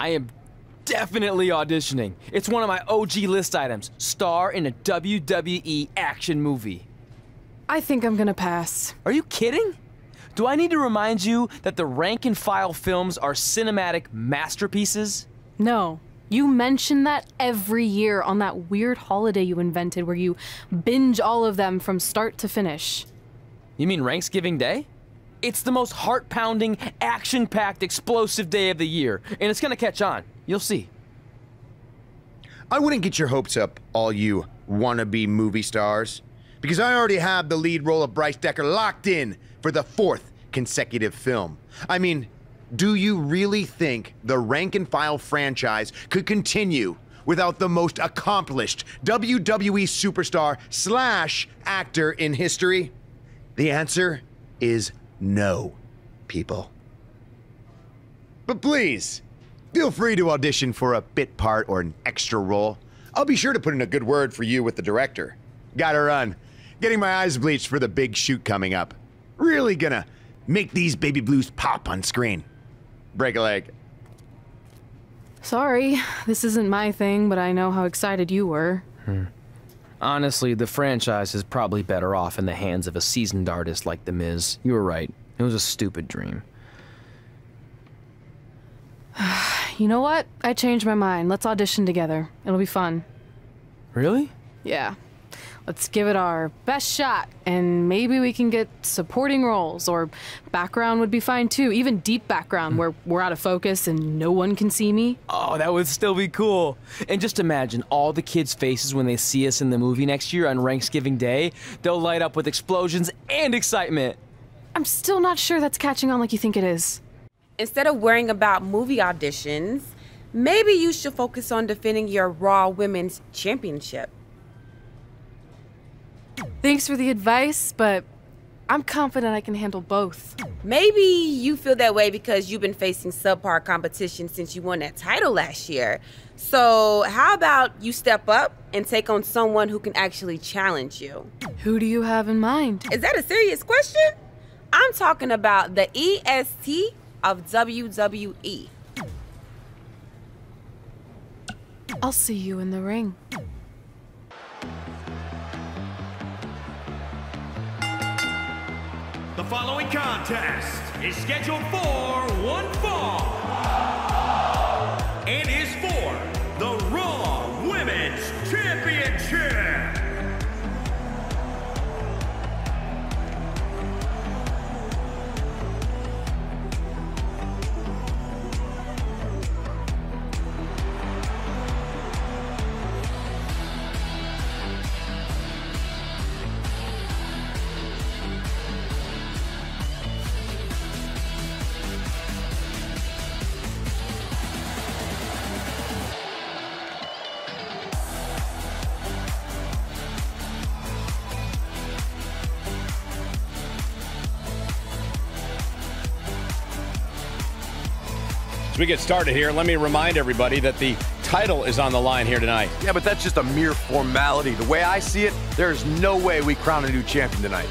I am definitely auditioning. It's one of my OG list items star in a WWE action movie. I think I'm gonna pass. Are you kidding? Do I need to remind you that the rank and file films are cinematic masterpieces? No. You mention that every year on that weird holiday you invented where you binge all of them from start to finish. You mean Ranksgiving Day? It's the most heart pounding, action packed, explosive day of the year, and it's gonna catch on. You'll see. I wouldn't get your hopes up, all you wannabe movie stars, because I already have the lead role of Bryce Decker locked in for the fourth consecutive film. I mean, do you really think the rank and file franchise could continue without the most accomplished WWE superstar slash actor in history? The answer is no, people. But please, feel free to audition for a bit part or an extra role. I'll be sure to put in a good word for you with the director. Gotta run. Getting my eyes bleached for the big shoot coming up. Really gonna make these baby blues pop on screen. Break a leg. Sorry, this isn't my thing, but I know how excited you were. Hmm. Honestly, the franchise is probably better off in the hands of a seasoned artist like The Miz. You were right. It was a stupid dream. You know what? I changed my mind. Let's audition together. It'll be fun. Really? Yeah. Let's give it our best shot, and maybe we can get supporting roles, or background would be fine too. Even deep background where we're out of focus and no one can see me. Oh, that would still be cool. And just imagine all the kids' faces when they see us in the movie next year on Ranksgiving Day. They'll light up with explosions and excitement. I'm still not sure that's catching on like you think it is. Instead of worrying about movie auditions, maybe you should focus on defending your Raw Women's Championship. Thanks for the advice, but I'm confident I can handle both. Maybe you feel that way because you've been facing subpar competition since you won that title last year. So, how about you step up and take on someone who can actually challenge you? Who do you have in mind? Is that a serious question? I'm talking about the EST of WWE. I'll see you in the ring. Following contest is scheduled for one fall get started here, let me remind everybody that the title is on the line here tonight. Yeah, but that's just a mere formality. The way I see it, there's no way we crown a new champion tonight.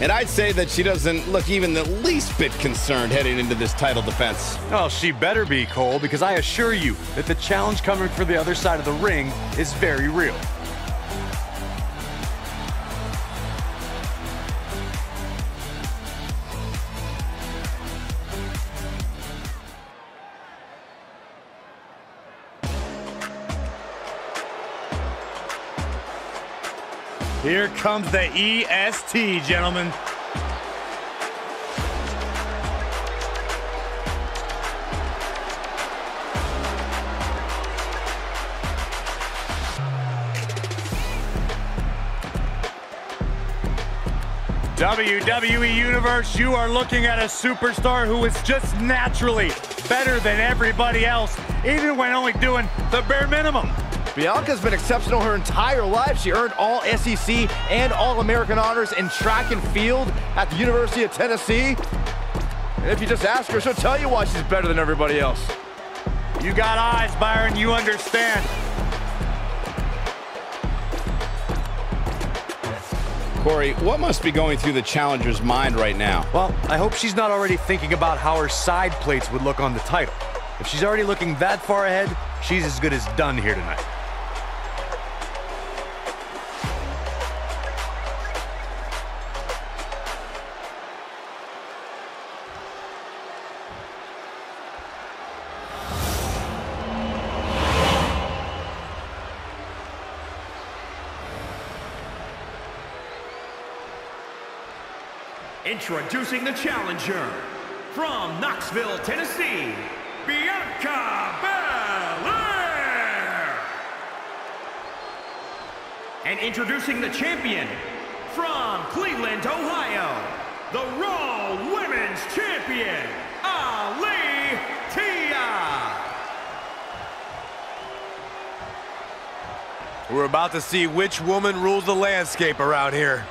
And I'd say that she doesn't look even the least bit concerned heading into this title defense. Oh, she better be, Cole, because I assure you that the challenge coming for the other side of the ring is very real. Comes the EST, gentlemen. WWE Universe, you are looking at a superstar who is just naturally better than everybody else, even when only doing the bare minimum. Bianca's been exceptional her entire life. She earned all SEC and all American honors in track and field at the University of Tennessee. And if you just ask her, she'll tell you why she's better than everybody else. You got eyes, Byron, you understand. Corey, what must be going through the challenger's mind right now? Well, I hope she's not already thinking about how her side plates would look on the title. If she's already looking that far ahead, she's as good as done here tonight. Introducing the challenger from Knoxville, Tennessee, Bianca Belair. And introducing the champion from Cleveland, Ohio, the Raw Women's Champion, Ali Tia. We're about to see which woman rules the landscape around here.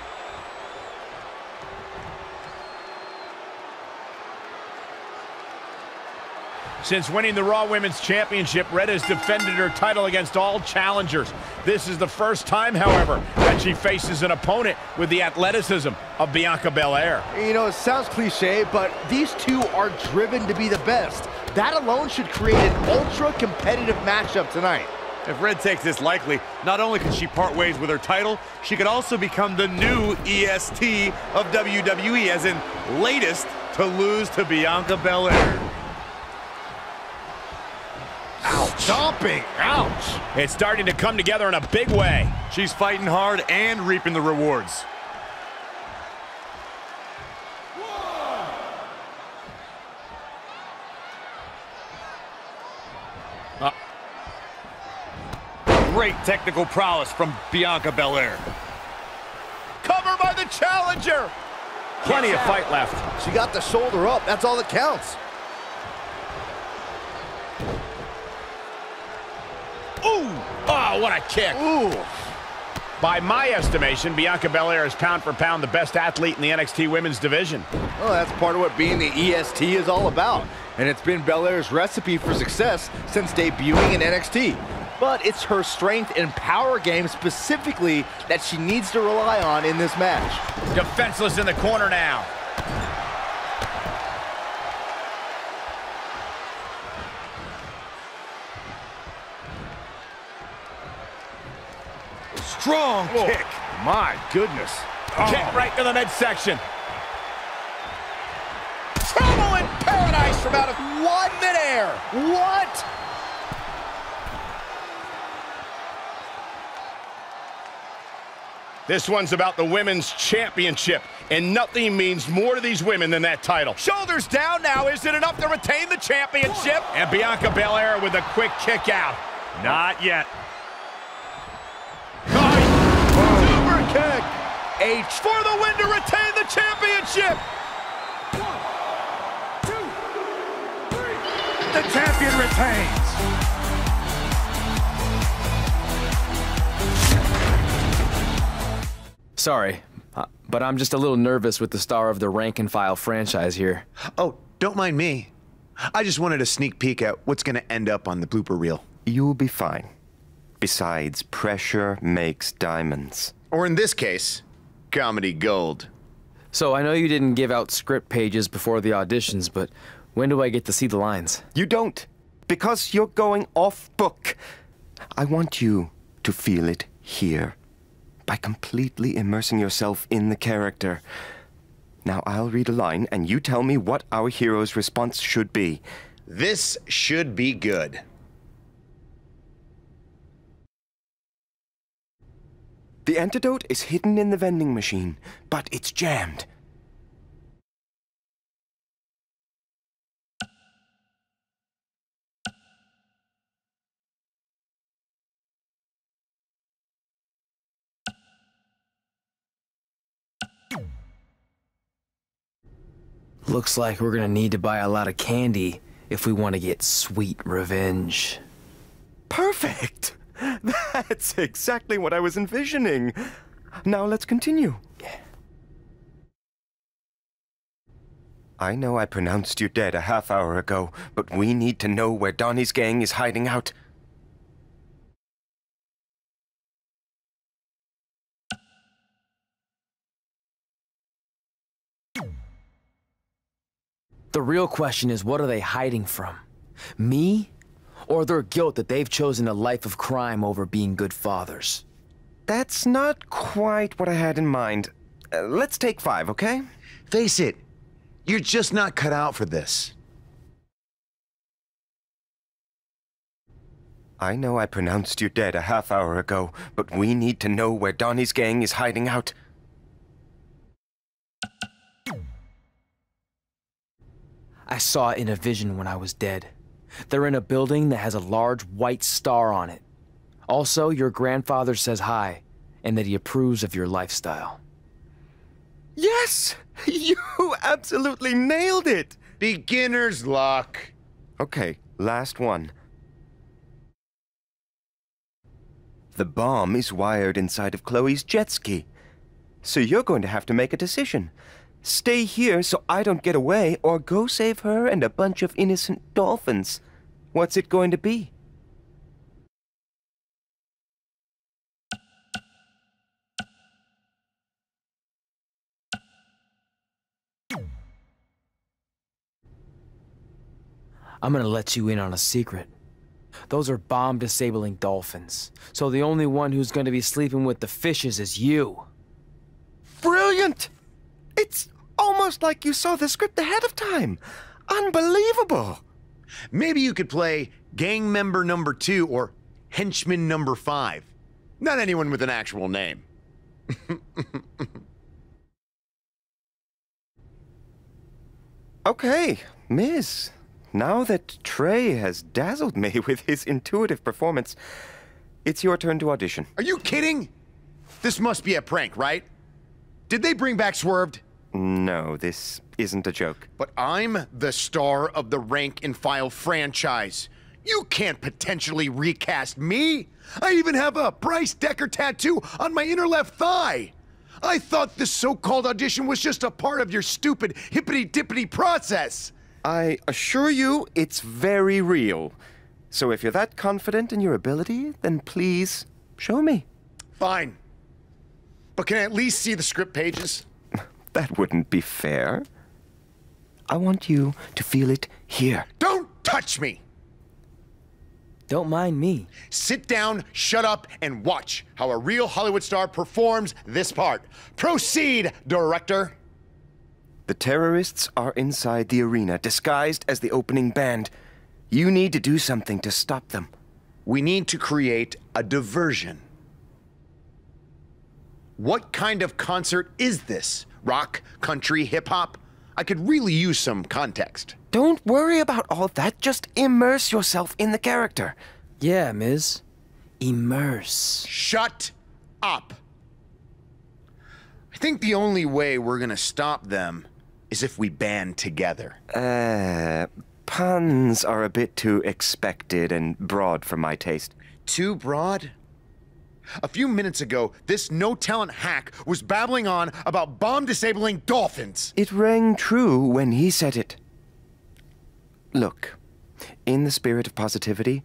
Since winning the Raw Women's Championship, Red has defended her title against all challengers. This is the first time, however, that she faces an opponent with the athleticism of Bianca Belair. You know, it sounds cliche, but these two are driven to be the best. That alone should create an ultra-competitive matchup tonight. If Red takes this likely, not only can she part ways with her title, she could also become the new EST of WWE, as in latest to lose to Bianca Belair. Stomping. Ouch. It's starting to come together in a big way. She's fighting hard and reaping the rewards. Uh, great technical prowess from Bianca Belair. Cover by the challenger. Plenty of fight left. She got the shoulder up. That's all that counts. Ooh! Oh, what a kick. Ooh. By my estimation, Bianca Belair is pound for pound the best athlete in the NXT women's division. Well, that's part of what being the EST is all about. And it's been Belair's recipe for success since debuting in NXT. But it's her strength and power game specifically that she needs to rely on in this match. Defenseless in the corner now. Strong kick. My goodness. Oh. Kick right to the midsection. Trouble in paradise from out of one midair. What? This one's about the women's championship, and nothing means more to these women than that title. Shoulders down now. Is it enough to retain the championship? And Bianca Belair with a quick kick out. Not yet. Kick. H for the win to retain the championship. The champion retains. Sorry, uh, but I'm just a little nervous with the star of the rank and file franchise here. Oh, don't mind me. I just wanted a sneak peek at what's going to end up on the blooper reel. You'll be fine. Besides, pressure makes diamonds. Or in this case, comedy gold. So I know you didn't give out script pages before the auditions, but when do I get to see the lines? You don't, because you're going off book. I want you to feel it here by completely immersing yourself in the character. Now I'll read a line, and you tell me what our hero's response should be. This should be good. The antidote is hidden in the vending machine, but it's jammed. Looks like we're gonna need to buy a lot of candy if we want to get sweet revenge. Perfect! That's exactly what I was envisioning. Now let's continue. Yeah. I know I pronounced you dead a half hour ago, but we need to know where Donnie's gang is hiding out. The real question is what are they hiding from? Me or their guilt that they've chosen a life of crime over being good fathers? That's not quite what I had in mind. Uh, let's take five, okay? Face it, you're just not cut out for this. I know I pronounced you dead a half hour ago, but we need to know where Donnie's gang is hiding out. I saw it in a vision when I was dead. They're in a building that has a large white star on it. Also, your grandfather says hi, and that he approves of your lifestyle. Yes! You absolutely nailed it! Beginner's luck. Okay, last one. The bomb is wired inside of Chloe's jet ski. So you're going to have to make a decision. Stay here so I don't get away, or go save her and a bunch of innocent dolphins. What's it going to be? I'm gonna let you in on a secret. Those are bomb disabling dolphins. So the only one who's gonna be sleeping with the fishes is you. Brilliant! It's almost like you saw the script ahead of time. Unbelievable! Maybe you could play gang member number two or henchman number five. Not anyone with an actual name. Okay, Miz. Now that Tre has dazzled me with his intuitive performance, it's your turn to audition. Are you kidding? This must be a prank, right? Did they bring back Swerved? No, this isn't a joke. But I'm the star of the rank and file franchise. You can't potentially recast me. I even have a Bryce Decker tattoo on my inner left thigh. I thought this so-called audition was just a part of your stupid hippity-dippity process. I assure you it's very real. So if you're that confident in your ability, then please show me. Fine. But can I at least see the script pages? That wouldn't be fair. I want you to feel it here. Don't touch me! Don't mind me. Sit down, shut up, and watch how a real Hollywood star performs this part. Proceed, director. The terrorists are inside the arena, disguised as the opening band. You need to do something to stop them. We need to create a diversion. What kind of concert is this? Rock, country, hip hop? I could really use some context. Don't worry about all that. Just immerse yourself in the character. Yeah, Miz. Immerse. Shut up. I think the only way we're gonna stop them is if we band together. Uh, puns are a bit too expected and broad for my taste. Too broad? A few minutes ago, this no talent hack was babbling on about bomb disabling dolphins. It rang true when he said it. Look, in the spirit of positivity,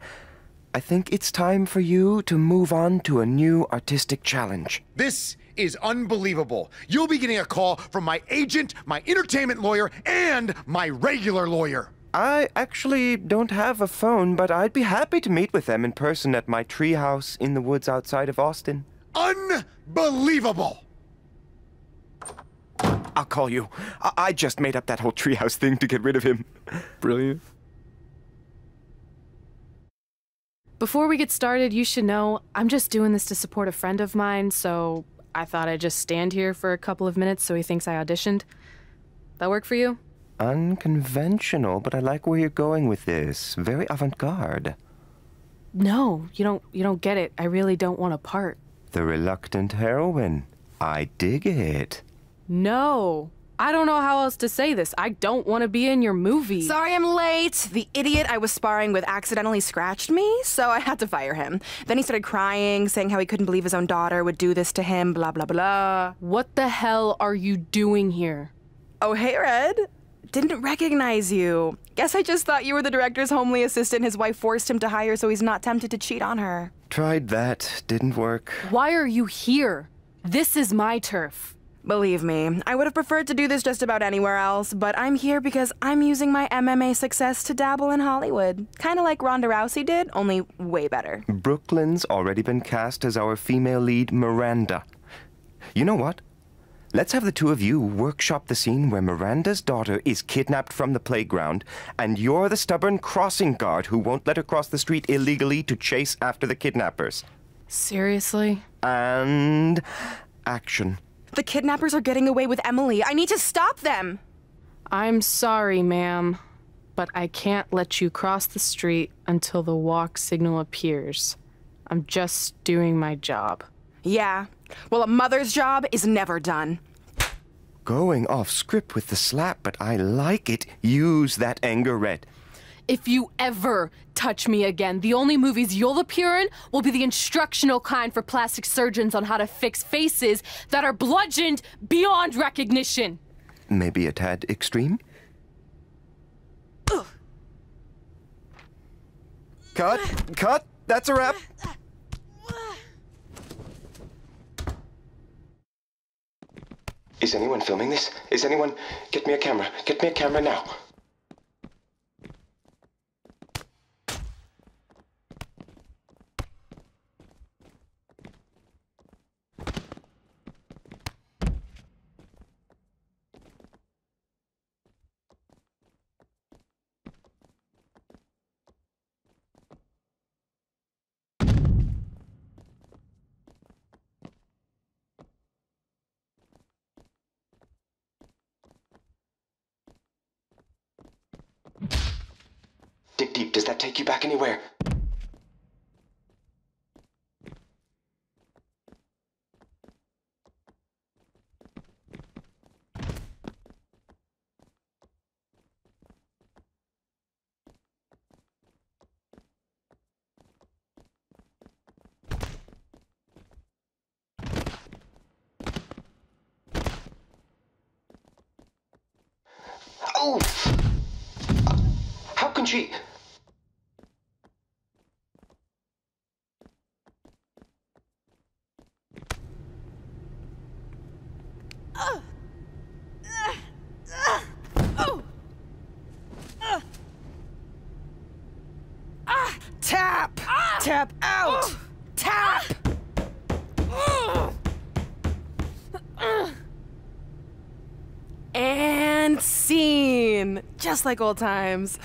I think it's time for you to move on to a new artistic challenge. This is unbelievable. You'll be getting a call from my agent, my entertainment lawyer, and my regular lawyer. I actually don't have a phone, but I'd be happy to meet with them in person at my treehouse in the woods outside of Austin. Unbelievable! I'll call you. I, I just made up that whole treehouse thing to get rid of him. Brilliant. Before we get started, you should know I'm just doing this to support a friend of mine, so I thought I'd just stand here for a couple of minutes so he thinks I auditioned. That work for you? Unconventional, but I like where you're going with this. Very avant-garde. No, you don't you don't get it. I really don't want to part. The reluctant heroine. I dig it. No. I don't know how else to say this. I don't want to be in your movie. Sorry I'm late. The idiot I was sparring with accidentally scratched me, so I had to fire him. Then he started crying, saying how he couldn't believe his own daughter would do this to him, blah, blah, blah. What the hell are you doing here? Oh, hey, Red. Didn't recognize you. Guess I just thought you were the director's homely assistant his wife forced him to hire so he's not tempted to cheat on her. Tried that. Didn't work. Why are you here? This is my turf. Believe me, I would have preferred to do this just about anywhere else, but I'm here because I'm using my MMA success to dabble in Hollywood. Kind of like Ronda Rousey did, only way better. Brooklyn's already been cast as our female lead, Miranda. You know what? Let's have the two of you workshop the scene where Miranda's daughter is kidnapped from the playground, and you're the stubborn crossing guard who won't let her cross the street illegally to chase after the kidnappers. Seriously? And action. The kidnappers are getting away with Emily. I need to stop them. I'm sorry, ma'am, but I can't let you cross the street until the walk signal appears. I'm just doing my job. Yeah. Well, a mother's job is never done. Going off script with the slap, but I like it. Use that anger red. If you ever touch me again, the only movies you'll appear in will be the instructional kind for plastic surgeons on how to fix faces that are bludgeoned beyond recognition. Maybe a tad extreme? Cut! Cut! That's a wrap! Is anyone filming this? Is anyone. Get me a camera. Get me a camera now. Dig deep. Does that take you back anywhere? Oh! How can she? Just like old times.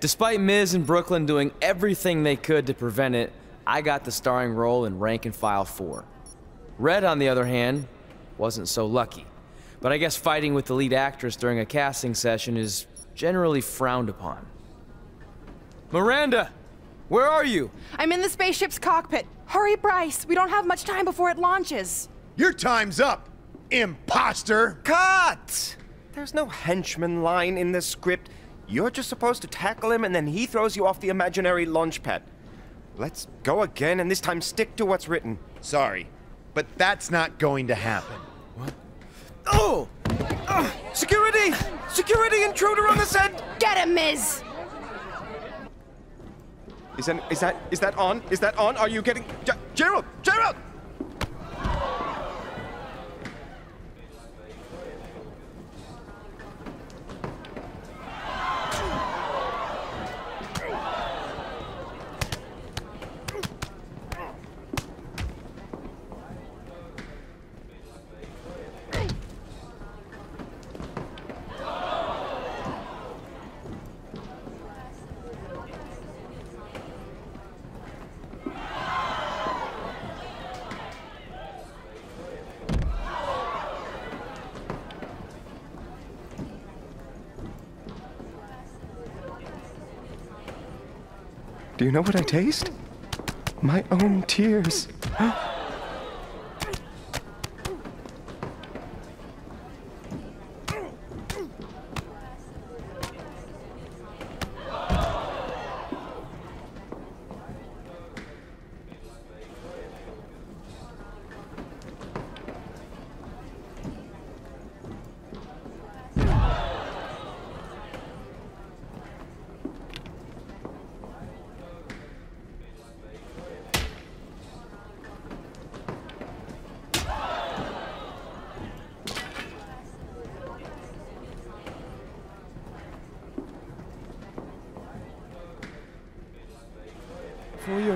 Despite Miz and Brooklyn doing everything they could to prevent it, I got the starring role in Rank and File 4. Red, on the other hand, wasn't so lucky. But I guess fighting with the lead actress during a casting session is generally frowned upon. Miranda! Where are you? I'm in the spaceship's cockpit. Hurry, Bryce. We don't have much time before it launches. Your time's up, imposter! Cut! There's no henchman line in this script. You're just supposed to tackle him and then he throws you off the imaginary launch pad. Let's go again and this time stick to what's written. Sorry, but that's not going to happen. What? Oh! Ugh, security! Security intruder on the set! Get him, Miz! Is that is that is that on? Is that on? Are you getting G- Gerald? Gerald! Do you know what I taste? My own tears.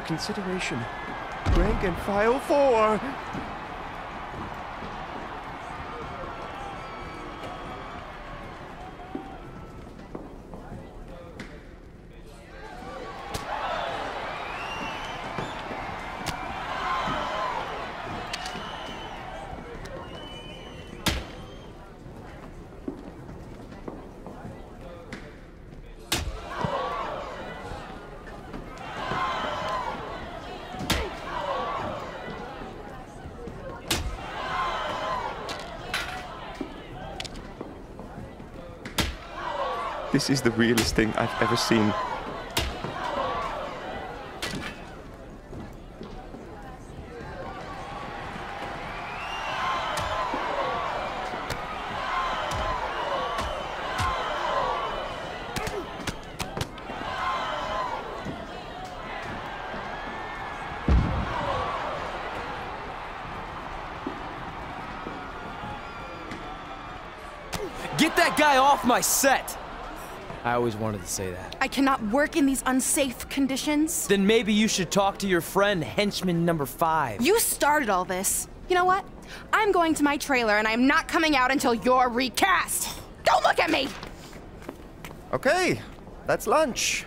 Your consideration, rank and file four. This is the realest thing I've ever seen. Get that guy off my set! I always wanted to say that. I cannot work in these unsafe conditions. Then maybe you should talk to your friend, henchman number five. You started all this. You know what? I'm going to my trailer and I'm not coming out until you're recast. Don't look at me! Okay, that's lunch.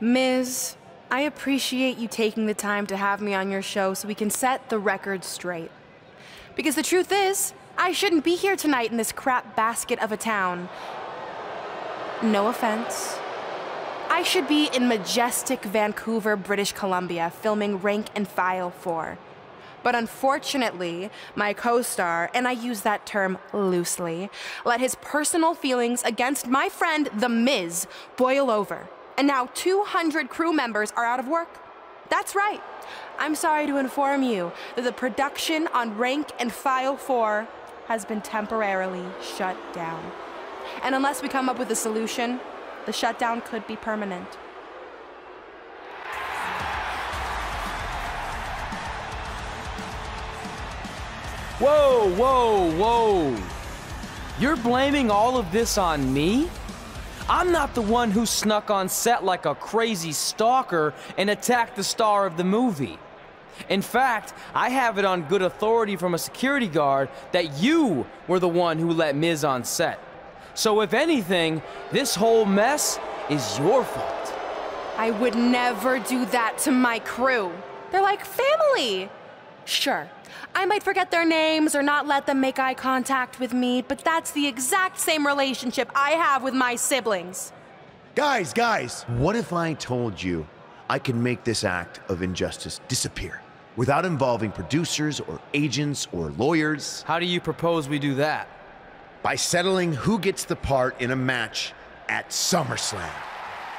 Ms., I appreciate you taking the time to have me on your show so we can set the record straight. Because the truth is, I shouldn't be here tonight in this crap basket of a town. No offense. I should be in majestic Vancouver, British Columbia, filming Rank and File 4. But unfortunately, my co star, and I use that term loosely, let his personal feelings against my friend, The Miz, boil over. And now 200 crew members are out of work. That's right. I'm sorry to inform you that the production on Rank and File 4 has been temporarily shut down. And unless we come up with a solution, the shutdown could be permanent. Whoa, whoa, whoa. You're blaming all of this on me? I'm not the one who snuck on set like a crazy stalker and attacked the star of the movie. In fact, I have it on good authority from a security guard that you were the one who let Miz on set. So if anything, this whole mess is your fault. I would never do that to my crew. They're like family. Sure, I might forget their names or not let them make eye contact with me, but that's the exact same relationship I have with my siblings. Guys, guys, what if I told you I can make this act of injustice disappear without involving producers or agents or lawyers? How do you propose we do that? By settling who gets the part in a match at SummerSlam.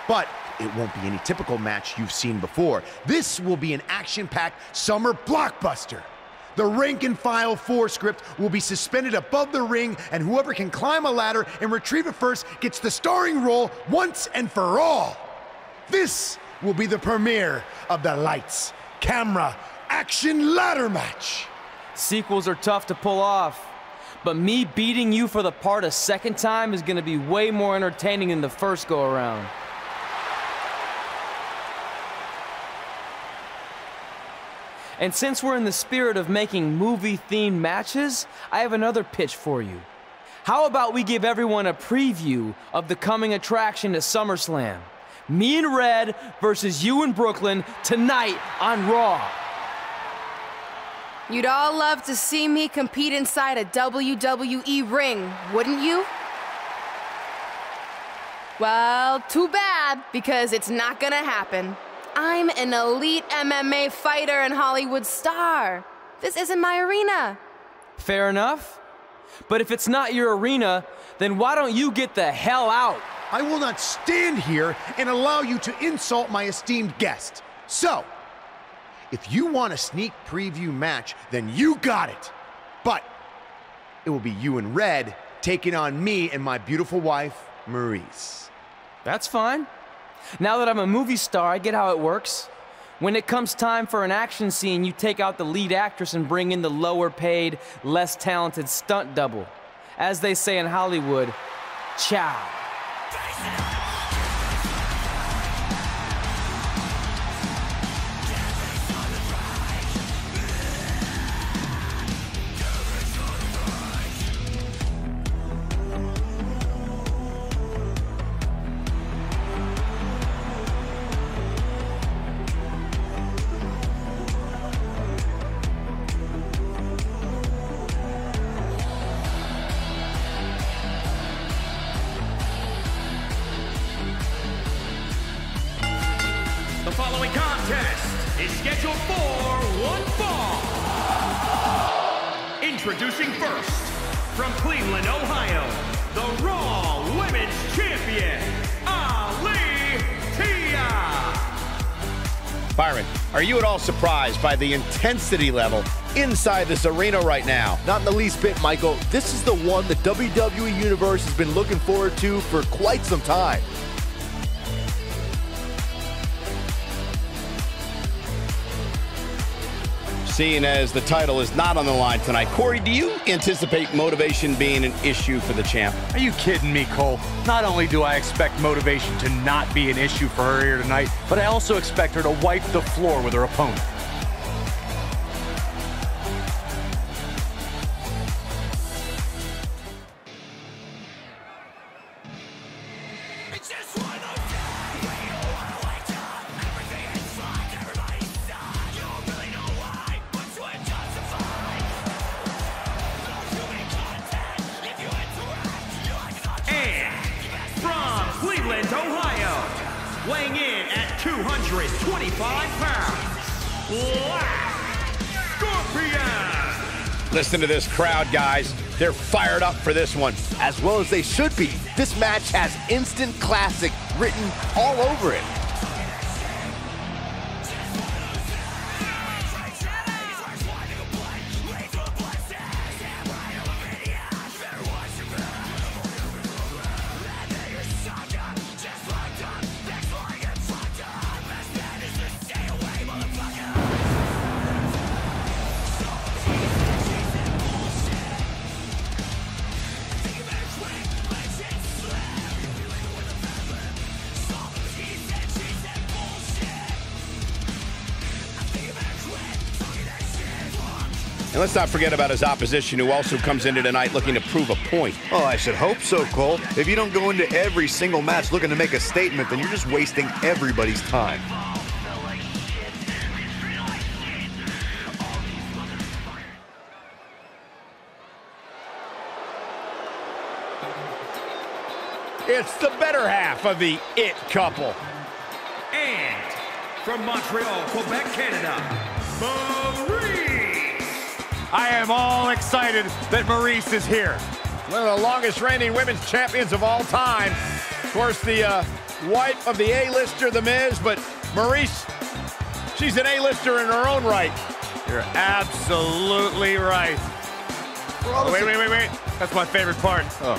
But it won't be any typical match you've seen before. This will be an action packed summer blockbuster. The rank and file 4 script will be suspended above the ring, and whoever can climb a ladder and retrieve it first gets the starring role once and for all. This will be the premiere of the lights, camera, action ladder match. Sequels are tough to pull off, but me beating you for the part a second time is gonna be way more entertaining than the first go around. And since we're in the spirit of making movie themed matches, I have another pitch for you. How about we give everyone a preview of the coming attraction to SummerSlam? Me and Red versus you and Brooklyn tonight on Raw. You'd all love to see me compete inside a WWE ring, wouldn't you? Well, too bad, because it's not gonna happen. I'm an elite MMA fighter and Hollywood star. This isn't my arena. Fair enough. But if it's not your arena, then why don't you get the hell out? I will not stand here and allow you to insult my esteemed guest. So, if you want a sneak preview match, then you got it. But it will be you in Red taking on me and my beautiful wife, Maryse. That's fine. Now that I'm a movie star, I get how it works. When it comes time for an action scene, you take out the lead actress and bring in the lower paid, less talented stunt double. As they say in Hollywood, ciao. By the intensity level inside this arena right now? Not in the least bit, Michael. This is the one the WWE Universe has been looking forward to for quite some time. Seeing as the title is not on the line tonight, Corey, do you anticipate motivation being an issue for the champ? Are you kidding me, Cole? Not only do I expect motivation to not be an issue for her here tonight, but I also expect her to wipe the floor with her opponent. Listen to this crowd, guys. They're fired up for this one. As well as they should be. This match has instant classic written all over it. And let's not forget about his opposition, who also comes into tonight looking to prove a point. Oh, I should hope so, Cole. If you don't go into every single match looking to make a statement, then you're just wasting everybody's time. It's the better half of the it couple. And from Montreal, Quebec, Canada, Maryse. I am all excited that Maryse is here. One of the longest reigning women's champions of all time. Of course, the uh, wife of the A-lister, The Miz, but Maryse, she's an A-lister in her own right. You're absolutely right. Oh, wait, wait, wait, wait. That's my favorite part. Ugh.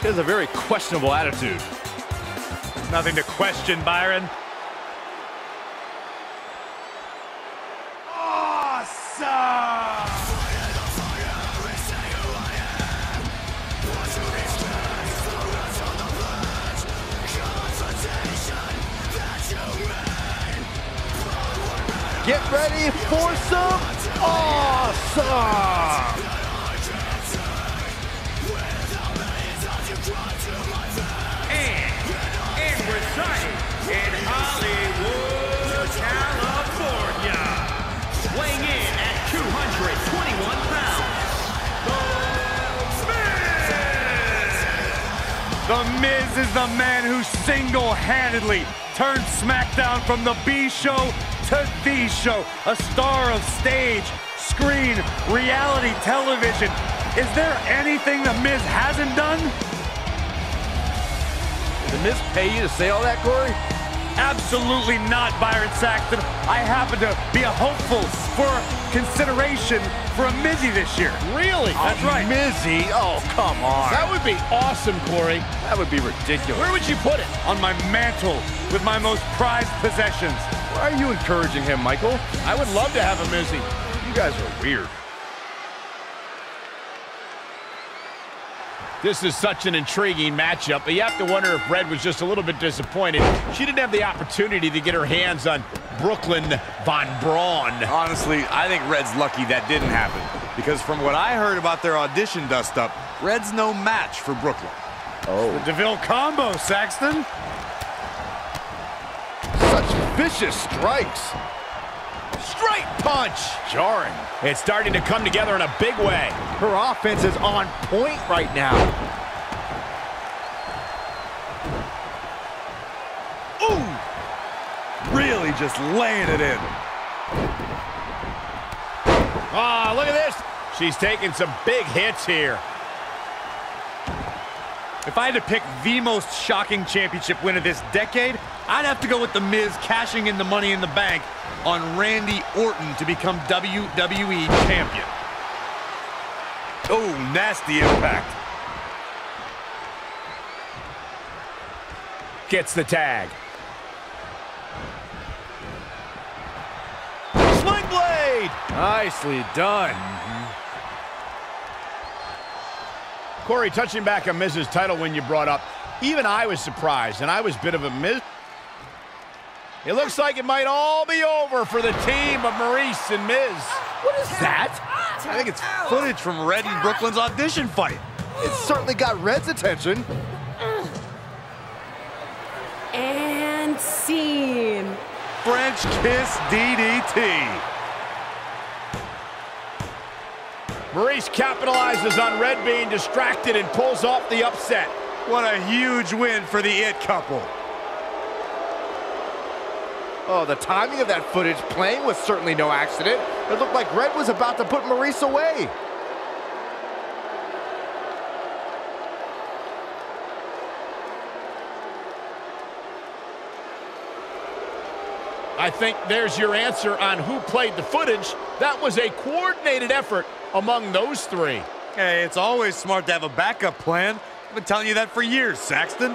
He has a very questionable attitude. Nothing to question, Byron. Get ready for some awesome! The Miz is the man who single-handedly turned SmackDown from the B show to the show. A star of stage, screen, reality television. Is there anything the Miz hasn't done? Did the Miz pay you to say all that, Corey? Absolutely not, Byron Saxton. I happen to be a hopeful for consideration for a Mizzy this year. Really? That's right. Mizzy? Oh, come on. That would be awesome, Corey. That would be ridiculous. Where would you put it? On my mantle with my most prized possessions. Why are you encouraging him, Michael? I would love to have a Mizzy. You guys are weird. This is such an intriguing matchup, but you have to wonder if Red was just a little bit disappointed. She didn't have the opportunity to get her hands on Brooklyn Von Braun. Honestly, I think Red's lucky that didn't happen. Because from what I heard about their audition dust-up, Red's no match for Brooklyn. Oh. The DeVille combo, Saxton. Such vicious strikes. Straight punch. Jarring. It's starting to come together in a big way. Her offense is on point right now. Ooh! Really just laying it in. Ah, oh, look at this. She's taking some big hits here. If I had to pick the most shocking championship win of this decade, I'd have to go with The Miz cashing in the Money in the Bank on Randy Orton to become WWE Champion. Oh, nasty impact. Gets the tag. Sling blade! Nicely done. Corey, touching back on Miz's title when you brought up, even I was surprised, and I was a bit of a Miz. It looks like it might all be over for the team of Maryse and Miz. What is that? I think it's footage from Red and Brooklyn's audition fight. It certainly got Red's attention. And scene. French kiss DDT. Maryse capitalizes on Red being distracted and pulls off the upset. What a huge win for the It couple. Oh, the timing of that footage playing was certainly no accident. It looked like Red was about to put Maryse away. I think there's your answer on who played the footage. That was a coordinated effort among those three. Hey, it's always smart to have a backup plan. I've been telling you that for years, Saxton.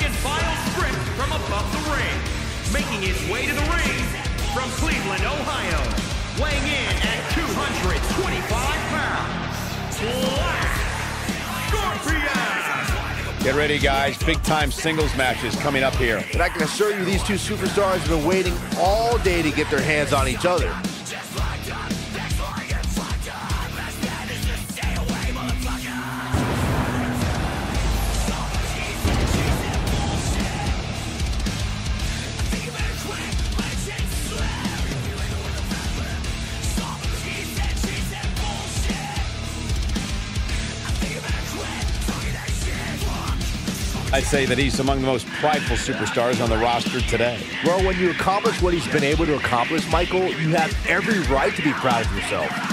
from above the ring. Making his way to the ring from Cleveland, Ohio, weighing in at 225 pounds, Black Scorpion. Get ready, guys. Big time singles matches coming up here. But I can assure you these two superstars have been waiting all day to get their hands on each other. I'd say that he's among the most prideful superstars on the roster today. Well, when you accomplish what he's been able to accomplish, Michael, you have every right to be proud of yourself.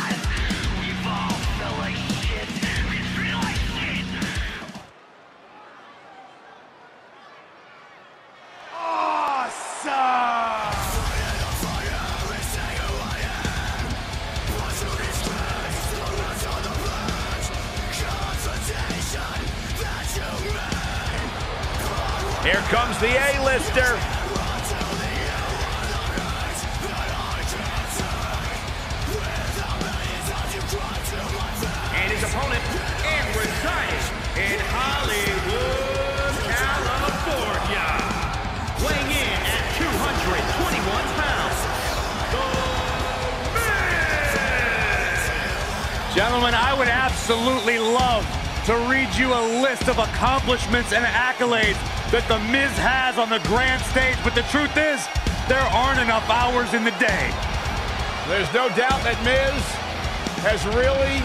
That The Miz has on the grand stage, but the truth is, there aren't enough hours in the day. There's no doubt that Miz has really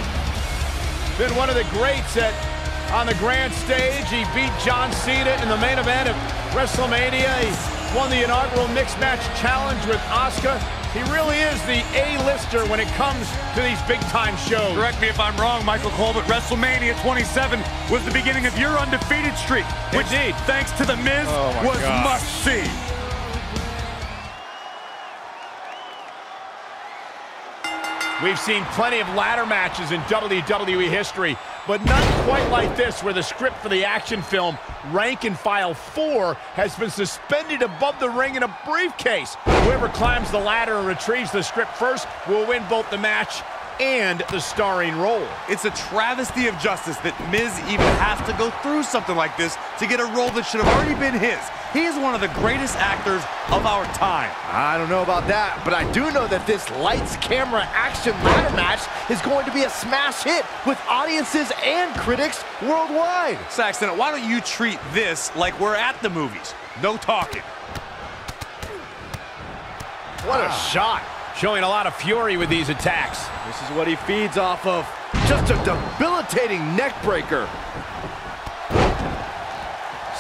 been one of the greats at on the grand stage. He beat John Cena in the main event of WrestleMania. He won the inaugural Mixed Match Challenge with Asuka. He really is the A-lister when it comes to these big-time shows. Correct me if I'm wrong, Michael Cole, but WrestleMania 27 was the beginning of your undefeated streak, which, Indeed. thanks to The Miz, Oh, was must-see. We've seen plenty of ladder matches in WWE history, but not quite like this, where the script for the action film Rank and File 4 has been suspended above the ring in a briefcase. Whoever climbs the ladder and retrieves the script first will win both the match and the starring role. It's a travesty of justice that Miz even has to go through something like this to get a role that should have already been his. He is one of the greatest actors of our time. I don't know about that, but I do know that this lights, camera, action ladder match is going to be a smash hit with audiences and critics worldwide. Saxton, why don't you treat this like we're at the movies? No talking. What a ah. shot. Showing a lot of fury with these attacks. This is what he feeds off of. Just a debilitating neck breaker.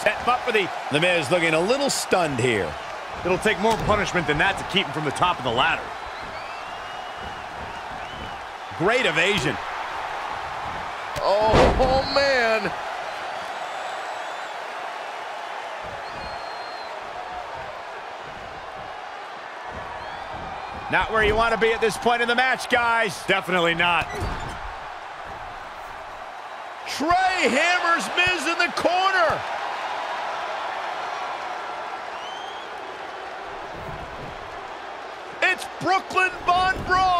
Set him up for the... The Miz looking a little stunned here. It'll take more punishment than that to keep him from the top of the ladder. Great evasion. Oh, oh man. Not where you want to be at this point in the match, guys. Definitely not. Tre hammers Miz in the corner. It's Brooklyn Von Braun.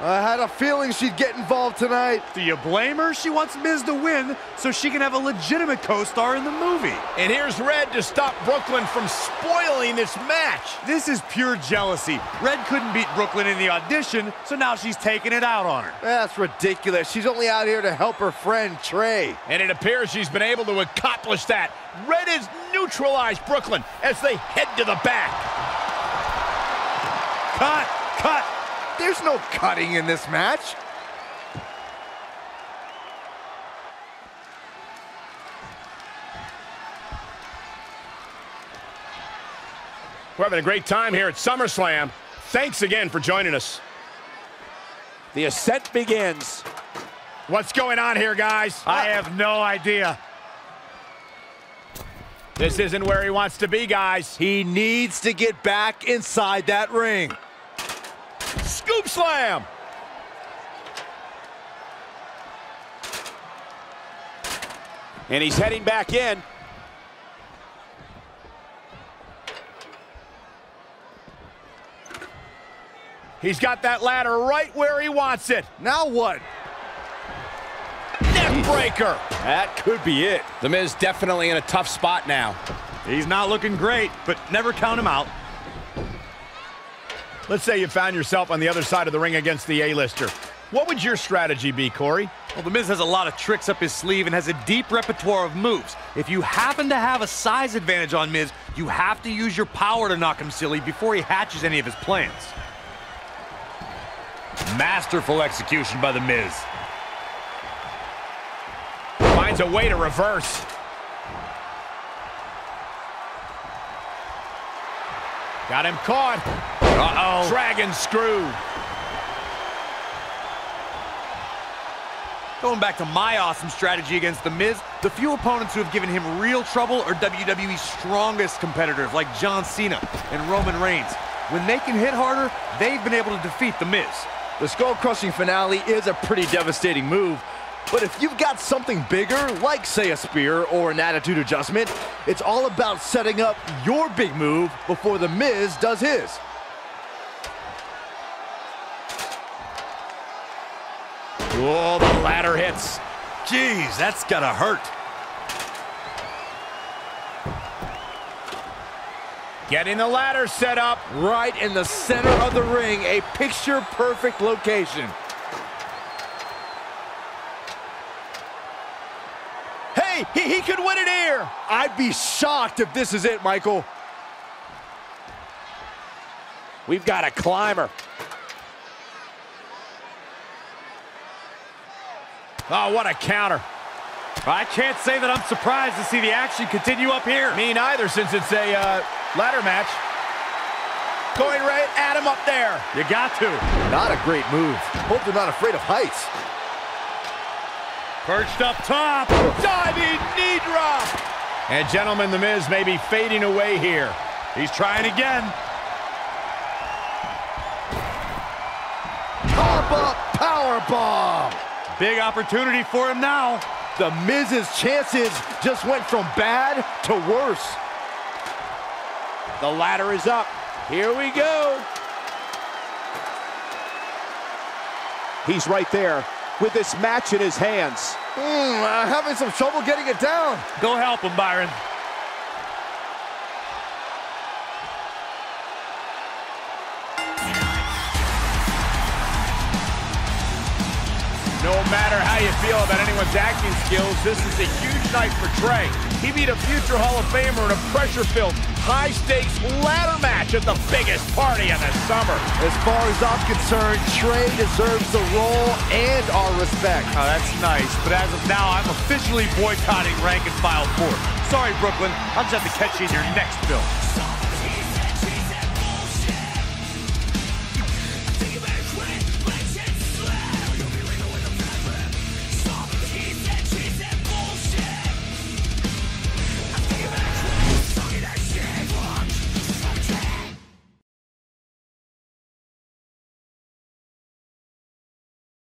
I had a feeling she'd get involved tonight. Do you blame her? She wants Miz to win so she can have a legitimate co-star in the movie. And here's Red to stop Brooklyn from spoiling this match. This is pure jealousy. Red couldn't beat Brooklyn in the audition, so now she's taking it out on her. That's ridiculous. She's only out here to help her friend Tre. And it appears she's been able to accomplish that. Red has neutralized Brooklyn as they head to the back. Cut! Cut! There's no cutting in this match. We're having a great time here at SummerSlam. Thanks again for joining us. The ascent begins. What's going on here, guys? I have no idea. This isn't where he wants to be, guys. He needs to get back inside that ring. Scoop slam! And he's heading back in. He's got that ladder right where he wants it. Now what? Neck breaker. That could be it. The Miz definitely in a tough spot now. He's not looking great, but never count him out. Let's say you found yourself on the other side of the ring against the A-lister. What would your strategy be, Corey? Well, The Miz has a lot of tricks up his sleeve and has a deep repertoire of moves. If you happen to have a size advantage on Miz, you have to use your power to knock him silly before he hatches any of his plans. Masterful execution by The Miz. Finds a way to reverse. Got him caught. Uh-oh. Dragon screw. Going back to my awesome strategy against The Miz, the few opponents who have given him real trouble are WWE's strongest competitors like John Cena and Roman Reigns. When they can hit harder, they've been able to defeat The Miz. The skull-crushing finale is a pretty devastating move, but if you've got something bigger, like say a spear or an attitude adjustment, it's all about setting up your big move before The Miz does his. Oh, the ladder hits. Jeez, that's gotta hurt. Getting the ladder set up. Right in the center of the ring, a picture-perfect location. Hey, he, he could win it here. I'd be shocked if this is it, Michael. We've got a climber. Oh, what a counter. I can't say that I'm surprised to see the action continue up here. Me neither, since it's a uh, ladder match. Going right at him up there. You got to. Not a great move. Hope they're not afraid of heights. Perched up top. Diving knee drop. And gentlemen, The Miz may be fading away here. He's trying again. Pop-up power bomb. Big opportunity for him now. The Miz's chances just went from bad to worse. The ladder is up. Here we go. He's right there with this match in his hands. Mm, I'm having some trouble getting it down. Go help him, Byron. No matter how you feel about anyone's acting skills, this is a huge night for Tre. He beat a future Hall of Famer in a pressure-filled, high-stakes ladder match at the biggest party of the summer. As far as I'm concerned, Tre deserves the role and our respect. Oh, that's nice, but as of now, I'm officially boycotting Rank and File 4. Sorry, Brooklyn. I'll just have to catch you in your next film.